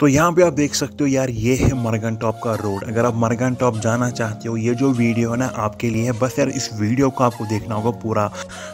तो यहाँ पे आप देख सकते हो यार, ये है मरगन टॉप का रोड अगर आप मरगन टॉप जाना चाहते हो, ये जो वीडियो है ना आपके लिए है, बस यार इस वीडियो को आपको देखना होगा पूरा।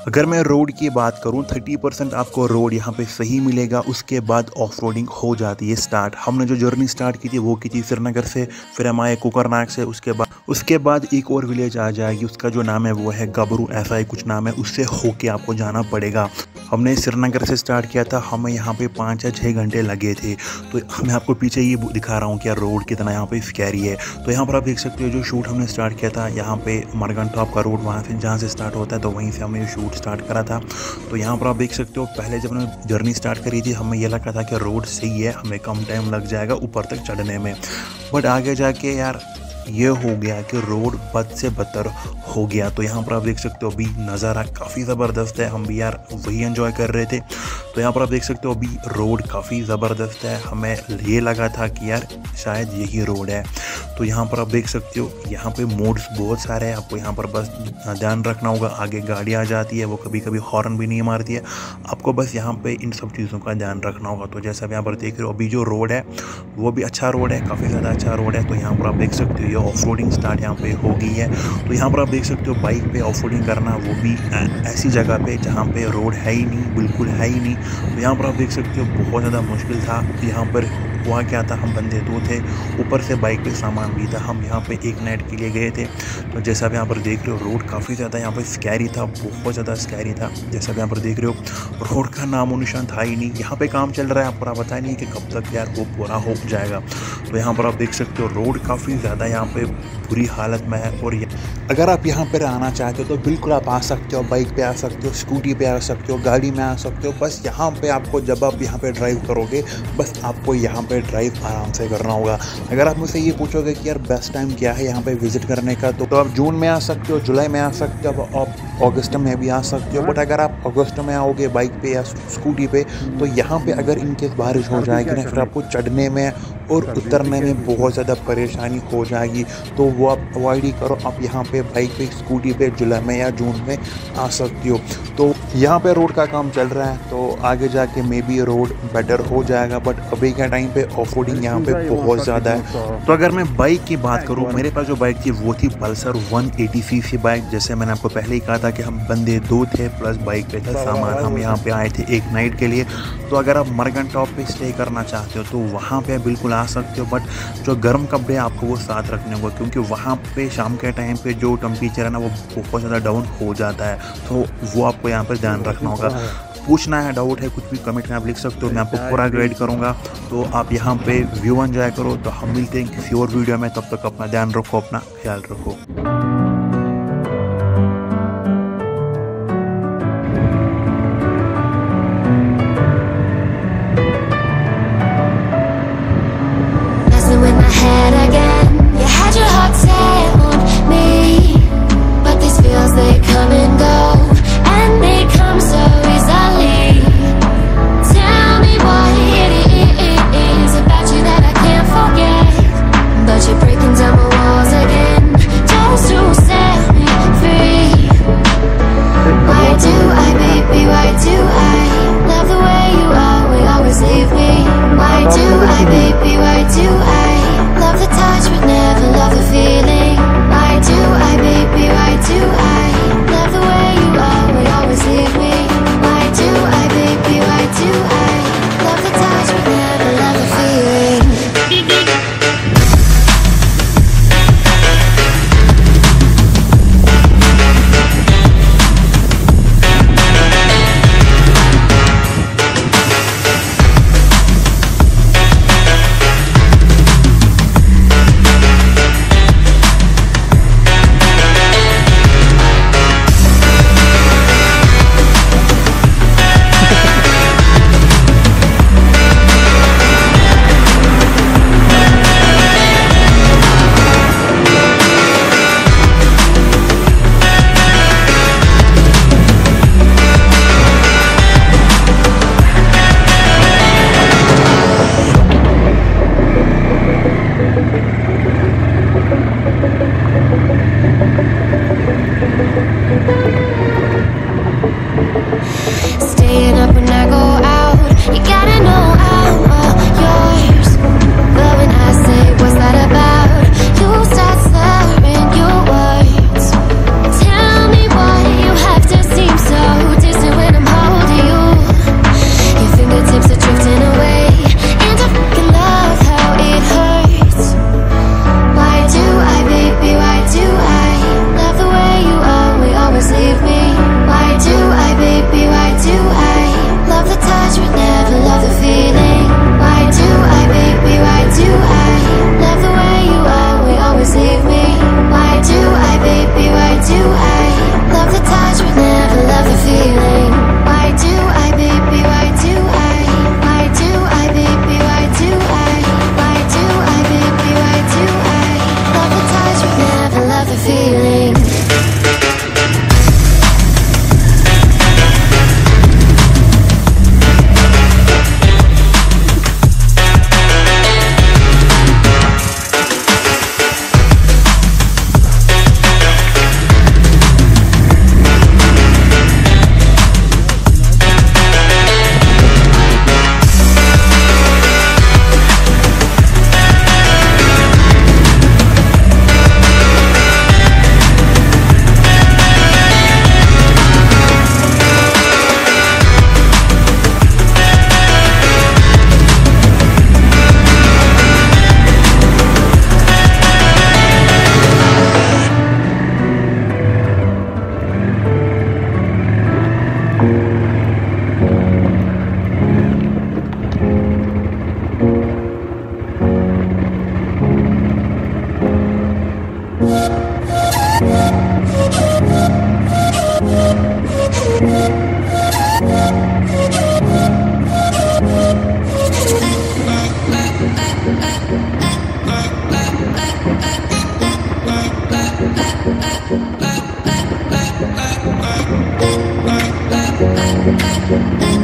अगर मैं रोड की बात करूँ थर्टी परसेंट आपको रोड यहाँ पे सही मिलेगा, उसके बाद ऑफ़ रोडिंग हो जाती है स्टार्ट हमने जो जर्नी स्टार्ट की थी, वो की थी श्रीनगर से, फिर हम आए कुकरनाग से, उसके बाद उसके बाद एक और विलेज आ जाएगी, उसका जो नाम है वो है गबरू ऐसा ही कुछ नाम है, उससे होके आपको जाना पड़ेगा। हमने श्रीनगर से स्टार्ट किया था, हमें यहाँ पे पाँच या छः घंटे लगे थे। तो मैं आपको पीछे ये दिखा रहा हूँ कि यार रोड कितना यहाँ पे स्कैरी है। तो यहाँ पर आप देख सकते हो जो शूट हमने स्टार्ट किया था, यहाँ पे मरगन टॉप का रोड वहाँ से जहाँ से स्टार्ट होता है तो वहीं से हमने शूट स्टार्ट करा था। तो यहाँ पर आप देख सकते हो, पहले जब हमने जर्नी स्टार्ट करी थी, हमें यह लगा था कि रोड सही है, हमें कम टाइम लग जाएगा ऊपर तक चढ़ने में। बट आगे जाके यार ये हो गया कि रोड बद से बदतर हो गया। तो यहाँ पर आप देख सकते हो, अभी नज़ारा काफ़ी ज़बरदस्त है। हम भी यार वही एंजॉय कर रहे थे। तो यहाँ पर आप देख सकते हो, अभी रोड काफ़ी ज़बरदस्त है। हमें ये लगा था कि यार, शायद यही रोड है। तो यहाँ पर आप देख सकते हो, यहाँ पे मोड्स बहुत सारे हैं। आपको यहाँ पर बस ध्यान रखना होगा, आगे गाड़ी आ जाती है, वो कभी कभी हॉर्न भी नहीं मारती है। आपको बस यहाँ पे इन सब चीज़ों का ध्यान रखना होगा। तो जैसा आप यहाँ पर देख रहे हो, अभी जो रोड है, वो भी अच्छा रोड है, काफ़ी ज़्यादा अच्छा रोड है। तो यहाँ पर आप देख सकते हो, ये ऑफ़ रोडिंग स्टार्ट यहाँ पर हो गई है। तो यहाँ पर आप देख सकते हो, बाइक पर ऑफ़ रोडिंग करना, वो भी ऐसी जगह पर जहाँ पर रोड है ही नहीं, बिल्कुल है ही नहीं। यहाँ पर आप देख सकते हो बहुत ज़्यादा मुश्किल था यहाँ पर हुआ क्या था? हम बंदे दो थे। ऊपर से बाइक पे सामान भी था। हम यहाँ पे एक नाइट के लिए गए थे। तो जैसा आप यहाँ पर देख रहे हो रोड काफ़ी ज़्यादा यहाँ पर स्कैरी था, बहुत ज़्यादा स्कैरी था, जैसा आप यहाँ पर देख रहे हो। रोड का नामो निशान था ही नहीं। यहाँ पर काम चल रहा है आपको पता नहीं कि कब तक यार वो पूरा हो जाएगा। तो यहाँ पर आप देख सकते हो रोड काफ़ी ज़्यादा यहाँ पर बुरी हालत में है और अगर आप यहाँ पर आना चाहते हो तो बिल्कुल आप आ सकते हो बाइक पे आ सकते हो स्कूटी पे आ सकते हो, गाड़ी में आ सकते हो। बस यहाँ पे आपको जब आप यहाँ पे ड्राइव करोगे, बस आपको यहाँ ड्राइव आराम से करना होगा। अगर आप मुझसे ये पूछोगे कि यार बेस्ट टाइम क्या है यहाँ पे विज़िट करने का तो, तो आप जून में आ सकते हो जुलाई में आ सकते हो अब आप अगस्त में भी आ सकते हो बट अगर आप अगस्त में आओगे बाइक पे या स्कूटी पे तो यहाँ पे अगर इनकेस बारिश हो जाएगी ना फिर आपको चढ़ने में और उतरने में बहुत ज़्यादा परेशानी हो जाएगी। तो वो आप अवॉइड ही करो आप यहाँ पे बाइक पे स्कूटी पे जुलाई में या जून में आ सकती हो। तो यहाँ पे रोड का काम चल रहा है तो आगे जाके मे बी रोड बेटर हो जाएगा बट अभी के टाइम पे ऑफ़ रोडिंग यहाँ पे बहुत ज़्यादा है। तो अगर मैं बाइक की बात करूँ, मेरे पास जो बाइक थी, वो थी पल्सर 180 सीसी बाइक जैसे मैंने आपको पहले ही कहा था कि हम बंदे दो थे प्लस बाइक पे था, सामान हम यहाँ पे आए थे एक नाइट के लिए। तो अगर आप मरगन टॉप पे स्टे करना चाहते हो तो वहाँ पे बिल्कुल आ सकते हो। बट जो गर्म कपड़े आपको वो साथ रखने होंगे, क्योंकि वहाँ पे शाम के टाइम पे जो टेम्परेचर है ना, वो बहुत ज़्यादा डाउन हो जाता है। तो वो आपको यहाँ पर ध्यान रखना होगा। पूछना है डाउट है, कुछ भी कमेंट में आप लिख सकते हो, मैं आपको पूरा गाइड करूँगा। तो आप यहाँ पे व्यू एंजॉय करो तो हम मिलते हैं किसी और वीडियो में, तब तक अपना ध्यान रखो, अपना ख्याल रखो। Staying up when that